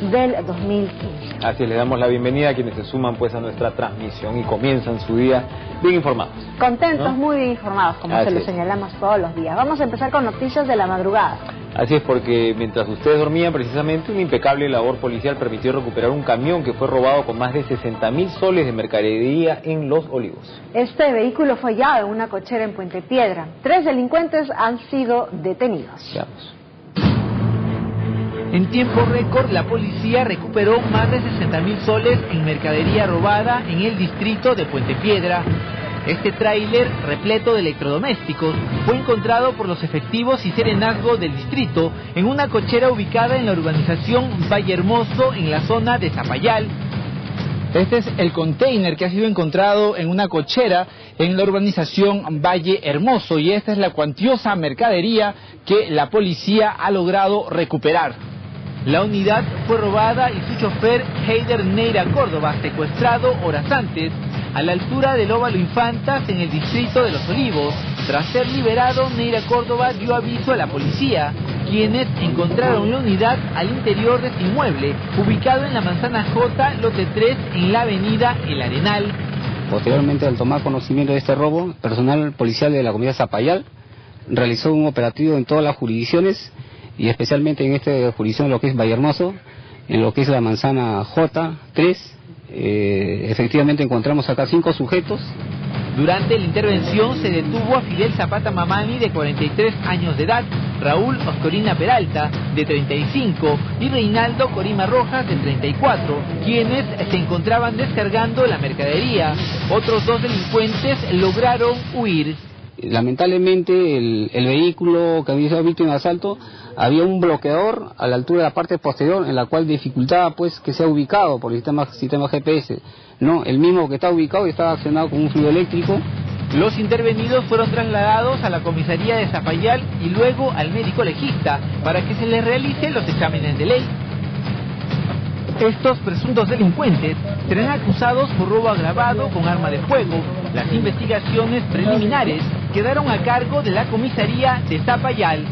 del 2015. Así le damos la bienvenida a quienes se suman pues a nuestra transmisión y comienzan su día bien informados. Contentos, muy bien informados, como se lo señalamos todos los días. Vamos a empezar con noticias de la madrugada. Así es porque mientras ustedes dormían precisamente una impecable labor policial permitió recuperar un camión que fue robado con más de 60 mil soles de mercadería en Los Olivos. Este vehículo fue hallado en una cochera en Puente Piedra. Tres delincuentes han sido detenidos. En tiempo récord, la policía recuperó más de 60 mil soles en mercadería robada en el distrito de Puente Piedra. Este tráiler, repleto de electrodomésticos, fue encontrado por los efectivos y serenazgo del distrito en una cochera ubicada en la urbanización Valle Hermoso, en la zona de Zapayal. Este es el container que ha sido encontrado en una cochera en la urbanización Valle Hermoso y esta es la cuantiosa mercadería que la policía ha logrado recuperar. La unidad fue robada y su chofer, Heider Neira Córdoba, secuestrado horas antes a la altura del óvalo Infantas en el distrito de Los Olivos. Tras ser liberado, Neira Córdoba dio aviso a la policía, quienes encontraron la unidad al interior de este inmueble, ubicado en la manzana J, lote 3, en la avenida El Arenal. Posteriormente, al tomar conocimiento de este robo, personal policial de la comunidad Zapayal realizó un operativo en todas las jurisdicciones y especialmente en esta jurisdicción, lo que es Valle Hermoso, en lo que es la manzana J3, eh, efectivamente encontramos acá cinco sujetos. Durante la intervención se detuvo a Fidel Zapata Mamani, de 43 años de edad, Raúl Oscorina Peralta, de 35, y Reinaldo Corima Rojas, de 34, quienes se encontraban descargando la mercadería. Otros dos delincuentes lograron huir. Lamentablemente el, vehículo que había sido víctima de asalto había un bloqueador a la altura de la parte posterior en la cual dificultaba pues que sea ubicado por el sistema, sistema GPS. No, el mismo que está ubicado y estaba accionado con un fluido eléctrico. Los intervenidos fueron trasladados a la comisaría de Zapayal y luego al médico legista para que se les realicen los exámenes de ley. Estos presuntos delincuentes serán acusados por robo agravado con arma de fuego. Las investigaciones preliminares quedaron a cargo de la comisaría de Zapayal